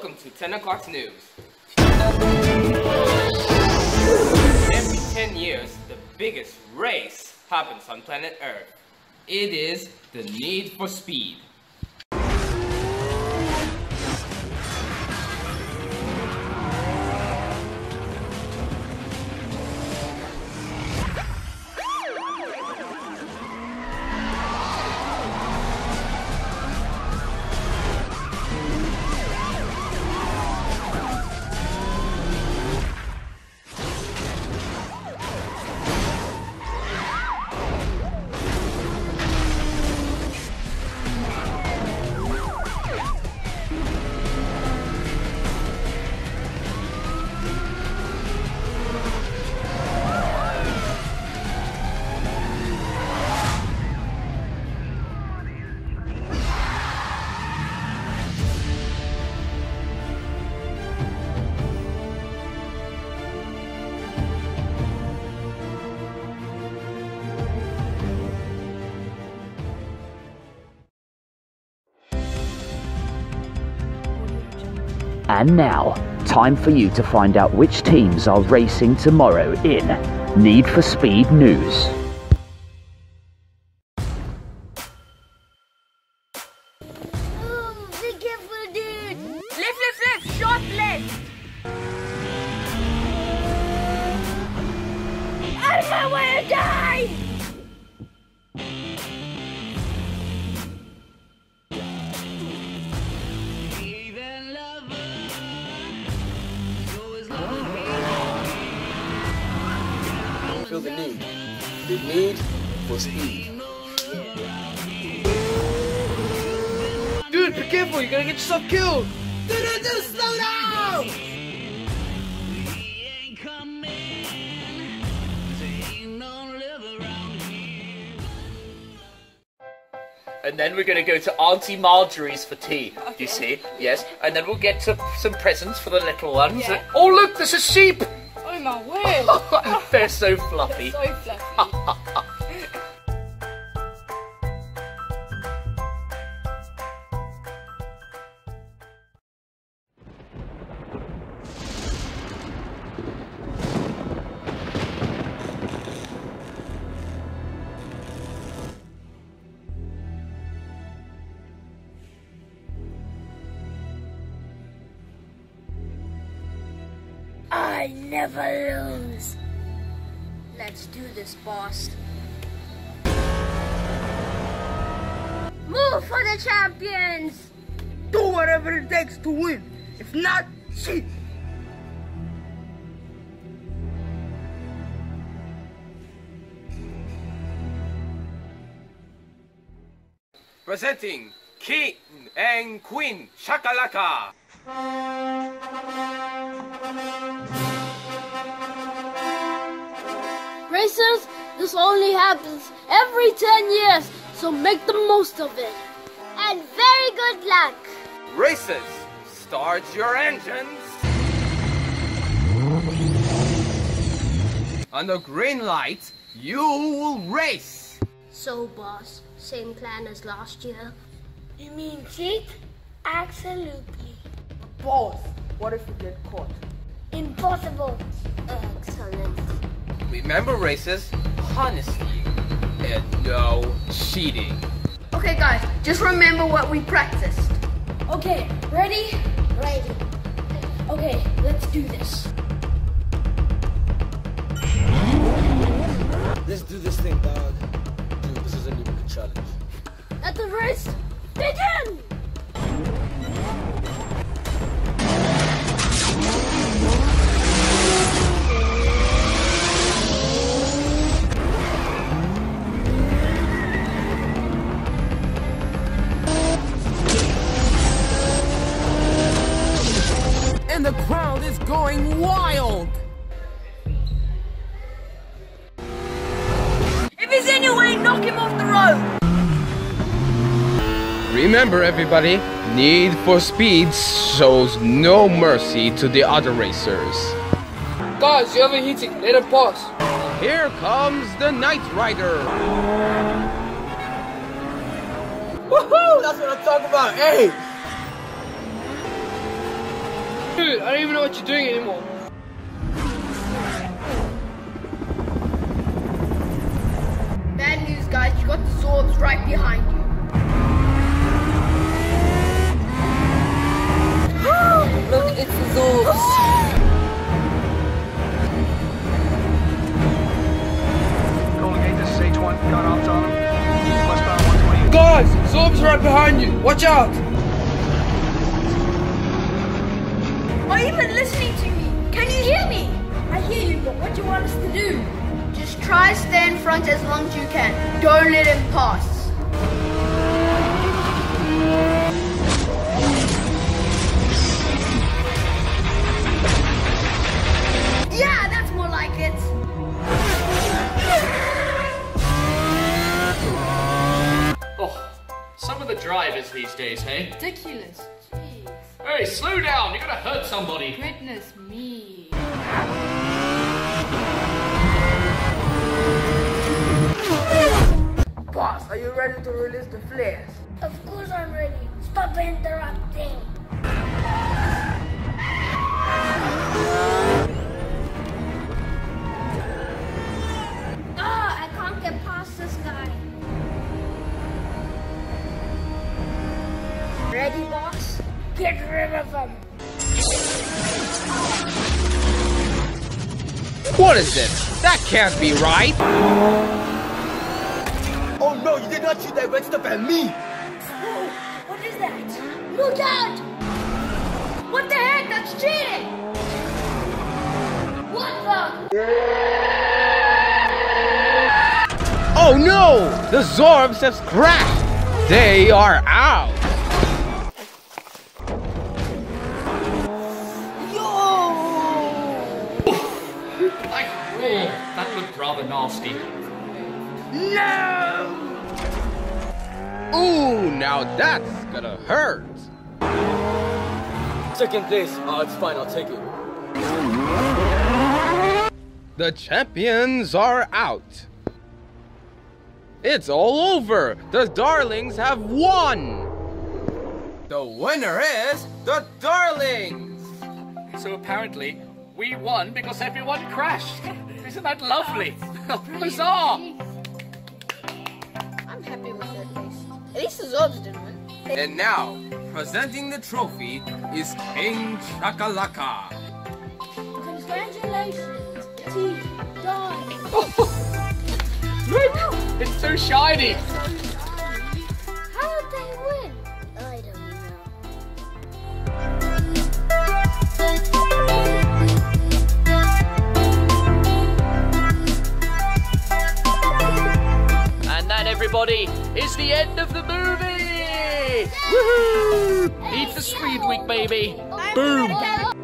to 10 o'clock news. Every 10 years, the biggest race happens on planet Earth. It is the Need for Speed. And now, time for you to find out which teams are racing tomorrow in Need for Speed News. Out of my way, die! Feel the need. The need for speed. Dude, be careful, you're gonna get yourself killed! Dude, dude, dude, slow down! And then we're gonna go to Auntie Marjorie's for tea. You see? Yes. And then we'll get some, some presents for the little ones. Yeah. Oh look, there's a sheep! My word. They're so fluffy. so fluffy. I never lose. Let's do this, boss. Move for the champions! Do whatever it takes to win. If not, shit. Presenting King and Queen Shakalaka. Racers, this only happens every 10 years, so make the most of it. And very good luck. Races, start your engines. Under green light, you will race. So, boss, same plan as last year? You mean cheat? Absolutely. Boss, what if we get caught? Impossible. Excellent. Remember, racers, honesty and no cheating. Okay, guys, just remember what we practiced. Okay, ready? Ready. Okay, let's do this. Let's do this thing, dog. Dude, this isn't even a challenge. Let the race Remember, everybody, Need for Speed shows no mercy to the other racers. Guys, you're overheating. Let it pass. Here comes the Knight Rider. Woohoo! That's what I'm talking about. Hey! Dude, I don't even know what you're doing anymore. Bad news, guys. You got the Zorbs right behind right behind you. Watch out. Are you even listening to me? Can you hear me? I hear you, but what do you want us to do? Just try stay in front as long as you can. Don't let him pass. The these days, hey? Ridiculous. Jeez. Hey, slow down, you're gonna hurt somebody. Goodness me. Boss, are you ready to release the flares? Of course I'm ready. Stop interrupting. Get rid of him. What is this? That can't be right. Oh no, you did not shoot that red stuff at me! What is that? Look out! What the heck? That's cheating! What the? Oh no! The Zorbs have crashed! They are out! Rather nasty. Ooh, now that's gonna hurt! Second place. Oh, it's fine, I'll take it. The champions are out! It's all over! The Darlings have won! The winner is the Darlings! So apparently, we won because everyone crashed. Isn't that lovely? Huzzah! I'm happy with that race. At least the Zorbs didn't win. And now, presenting the trophy is King Chakalaka. Congratulations, Team Dawn. Look! It's so shiny! Everybody, is the end of the movie! Woohoo! Eat the Swede Week, baby! Boom!